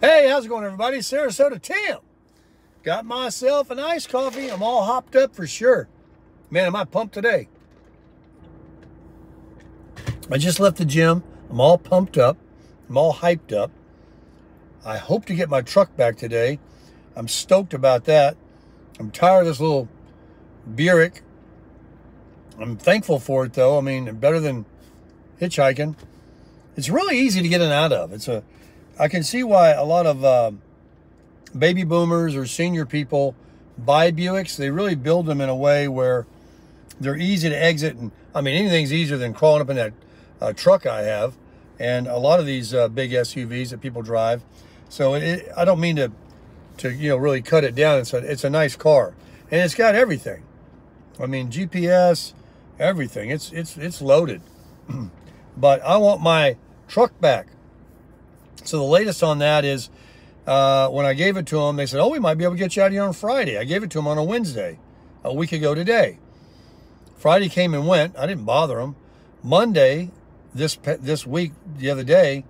Hey, how's it going, everybody? Sarasota Tim. Got myself an iced coffee. I'm all hopped up for sure. Man, am I pumped today. I just left the gym. I'm all pumped up. I'm all hyped up. I hope to get my truck back today. I'm stoked about that. I'm tired of this little Buick. I'm thankful for it, though. I mean, better than hitchhiking. It's really easy to get in and out of. It's a I can see why a lot of uh, baby boomers or senior people buy Buicks. They really build them in a way where they're easy to exit. And I mean, anything's easier than crawling up in that uh, truck I have. And a lot of these uh, big SUVs that people drive. So it, I don't mean to, to you know, really cut it down. It's a, it's a nice car, and it's got everything. I mean, GPS, everything. It's it's it's loaded. but I want my truck back. So the latest on that is uh, when I gave it to them, they said, oh, we might be able to get you out of here on Friday. I gave it to them on a Wednesday, a week ago today. Friday came and went. I didn't bother them. Monday, this this week, the other day,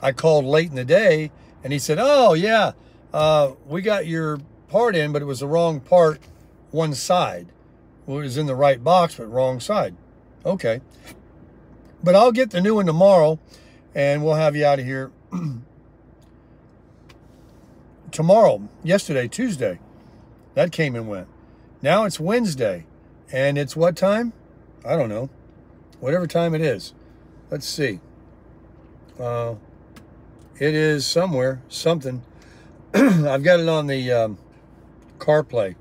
I called late in the day, and he said, oh, yeah, uh, we got your part in, but it was the wrong part, one side. Well, it was in the right box, but wrong side. Okay. But I'll get the new one tomorrow and we'll have you out of here tomorrow, yesterday, Tuesday. That came and went. Now it's Wednesday. And it's what time? I don't know. Whatever time it is. Let's see. Uh, it is somewhere, something. I've got it on the um, CarPlay.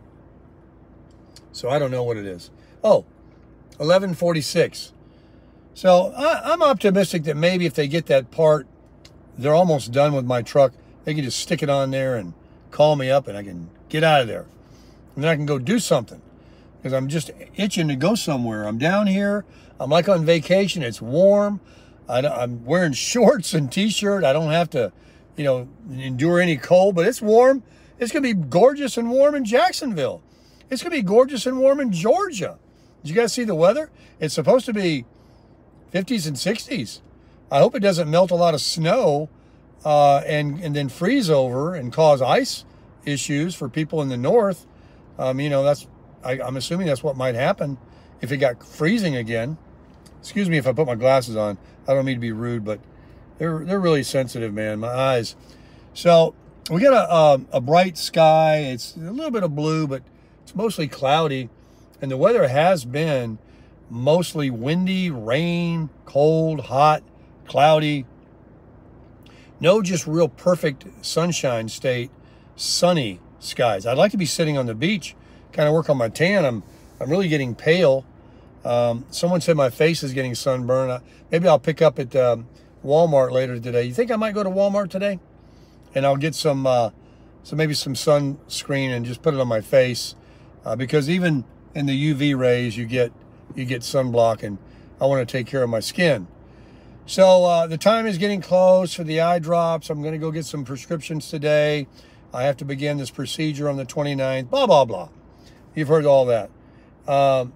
So I don't know what it is. Oh, 1146. So I, am optimistic that maybe if they get that part, they're almost done with my truck. They can just stick it on there and call me up and I can get out of there. And then I can go do something because I'm just itching to go somewhere. I'm down here. I'm like on vacation. It's warm. I, am wearing shorts and t-shirt. I don't have to, you know, endure any cold, but it's warm. It's going to be gorgeous and warm in Jacksonville. It's going to be gorgeous and warm in Georgia. Did you guys see the weather? It's supposed to be 50s and 60s. I hope it doesn't melt a lot of snow uh, and, and then freeze over and cause ice issues for people in the north. Um, you know, that's I, I'm assuming that's what might happen if it got freezing again. Excuse me if I put my glasses on. I don't mean to be rude, but they're they're really sensitive, man. My eyes. So we got a um, a bright sky. It's a little bit of blue, but it's mostly cloudy, and the weather has been mostly windy, rain, cold, hot, cloudy. No just real perfect sunshine state, sunny skies. I'd like to be sitting on the beach, kind of work on my tan. I'm, I'm really getting pale. Um, someone said my face is getting sunburned. Maybe I'll pick up at um, Walmart later today. You think I might go to Walmart today? And I'll get some, uh, so maybe some sunscreen and just put it on my face. Uh, because even in the UV rays, you get you get sunblock and I want to take care of my skin. So uh, the time is getting close for the eye drops. I'm going to go get some prescriptions today. I have to begin this procedure on the 29th, blah, blah, blah. You've heard all that. Um,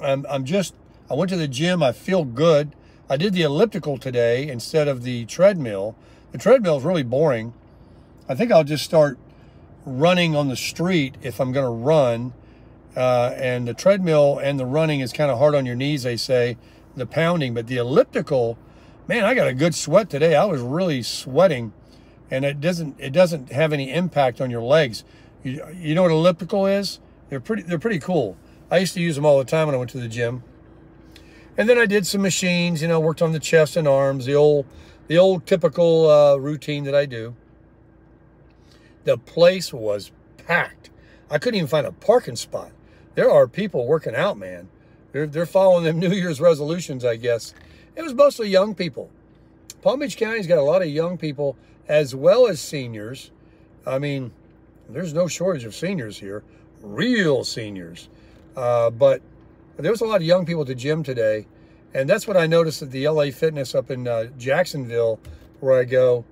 I'm, I'm just, I went to the gym. I feel good. I did the elliptical today instead of the treadmill. The treadmill is really boring. I think I'll just start running on the street if I'm going to run uh, and the treadmill and the running is kind of hard on your knees, they say, the pounding. But the elliptical, man, I got a good sweat today. I was really sweating, and it doesn't it doesn't have any impact on your legs. You, you know what elliptical is? They're pretty they're pretty cool. I used to use them all the time when I went to the gym. And then I did some machines, you know, worked on the chest and arms, the old the old typical uh, routine that I do. The place was packed. I couldn't even find a parking spot there are people working out, man. They're, they're following them New Year's resolutions, I guess. It was mostly young people. Palm Beach County's got a lot of young people as well as seniors. I mean, there's no shortage of seniors here, real seniors. Uh, but there was a lot of young people at the gym today. And that's what I noticed at the LA Fitness up in uh, Jacksonville, where I go.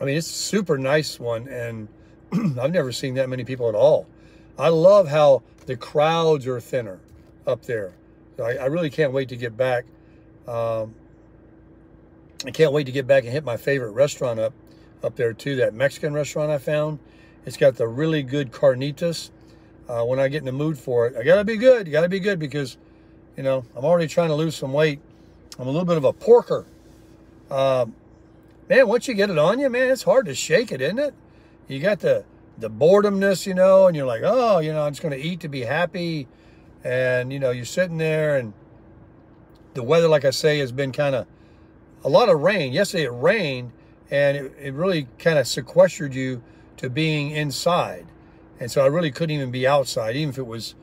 I mean, it's a super nice one, and I've never seen that many people at all. I love how the crowds are thinner up there. I, I really can't wait to get back. Um, I can't wait to get back and hit my favorite restaurant up up there too. That Mexican restaurant I found. It's got the really good carnitas. Uh, when I get in the mood for it, I gotta be good. You gotta be good because, you know, I'm already trying to lose some weight. I'm a little bit of a porker. Um, man, once you get it on you, man, it's hard to shake it, isn't it? You got the the boredomness, you know, and you're like, oh, you know, I'm just going to eat to be happy. And, you know, you're sitting there and the weather, like I say, has been kind of a lot of rain. Yesterday it rained and it, it really kind of sequestered you to being inside. And so I really couldn't even be outside. Even if it was,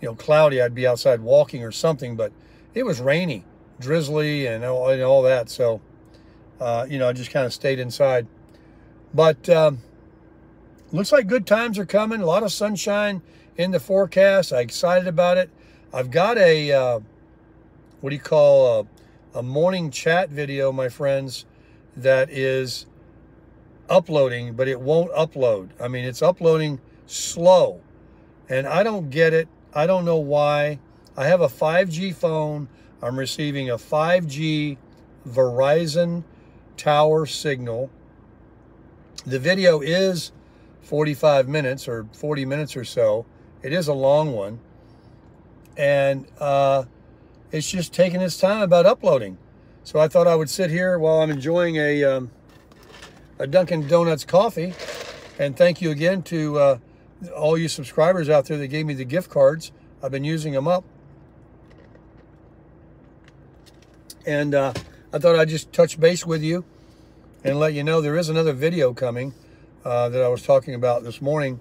you know, cloudy, I'd be outside walking or something. But it was rainy, drizzly, and all, and all that. So, uh, you know, I just kind of stayed inside. But um, looks like good times are coming. A lot of sunshine in the forecast. I'm excited about it. I've got a, uh, what do you call a, a morning chat video, my friends, that is uploading, but it won't upload. I mean, it's uploading slow. And I don't get it. I don't know why. I have a 5G phone. I'm receiving a 5G Verizon tower signal. The video is 45 minutes or 40 minutes or so. It is a long one. And uh, it's just taking its time about uploading. So I thought I would sit here while I'm enjoying a, um, a Dunkin' Donuts coffee. And thank you again to uh, all you subscribers out there that gave me the gift cards. I've been using them up. And uh, I thought I'd just touch base with you and let you know there is another video coming uh, that I was talking about this morning.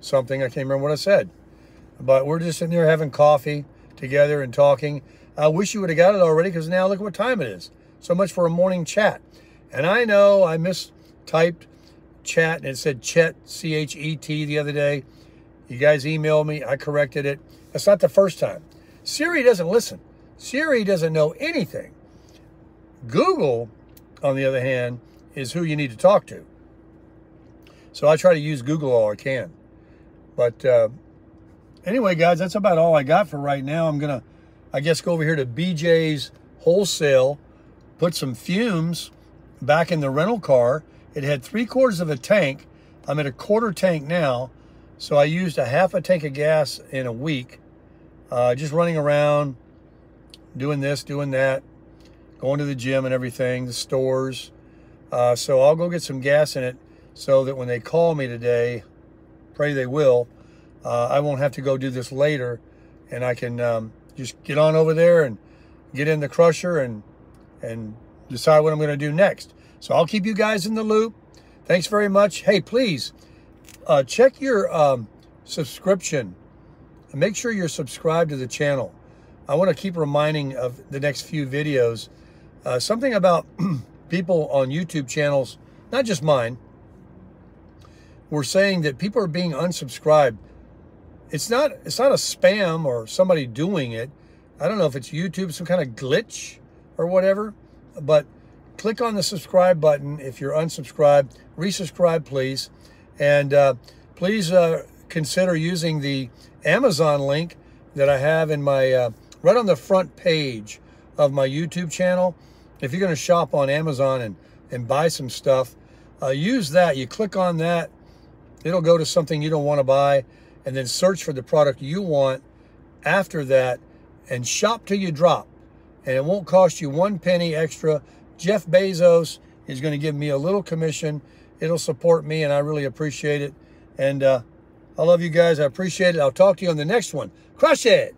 Something, I can't remember what I said. But we're just sitting there having coffee together and talking. I wish you would have got it already because now look what time it is. So much for a morning chat. And I know I mistyped chat and it said Chet, C-H-E-T the other day. You guys emailed me. I corrected it. That's not the first time. Siri doesn't listen. Siri doesn't know anything. Google, on the other hand, is who you need to talk to. So I try to use Google all I can. But uh, anyway, guys, that's about all I got for right now. I'm going to, I guess, go over here to BJ's Wholesale, put some fumes back in the rental car. It had three quarters of a tank. I'm at a quarter tank now. So I used a half a tank of gas in a week, uh, just running around, doing this, doing that, going to the gym and everything, the stores. Uh, so I'll go get some gas in it so that when they call me today, pray they will, uh, I won't have to go do this later and I can um, just get on over there and get in the crusher and and decide what I'm going to do next. So I'll keep you guys in the loop. Thanks very much. Hey, please uh, check your um, subscription. Make sure you're subscribed to the channel. I want to keep reminding of the next few videos. Uh, something about people on YouTube channels, not just mine, we're saying that people are being unsubscribed. It's not it's not a spam or somebody doing it. I don't know if it's YouTube, some kind of glitch or whatever, but click on the subscribe button if you're unsubscribed. Resubscribe, please. And uh, please uh, consider using the Amazon link that I have in my, uh, right on the front page of my YouTube channel. If you're going to shop on Amazon and, and buy some stuff, uh, use that. You click on that It'll go to something you don't want to buy and then search for the product you want after that and shop till you drop. And it won't cost you one penny extra. Jeff Bezos is going to give me a little commission. It'll support me and I really appreciate it. And uh, I love you guys. I appreciate it. I'll talk to you on the next one. Crush it.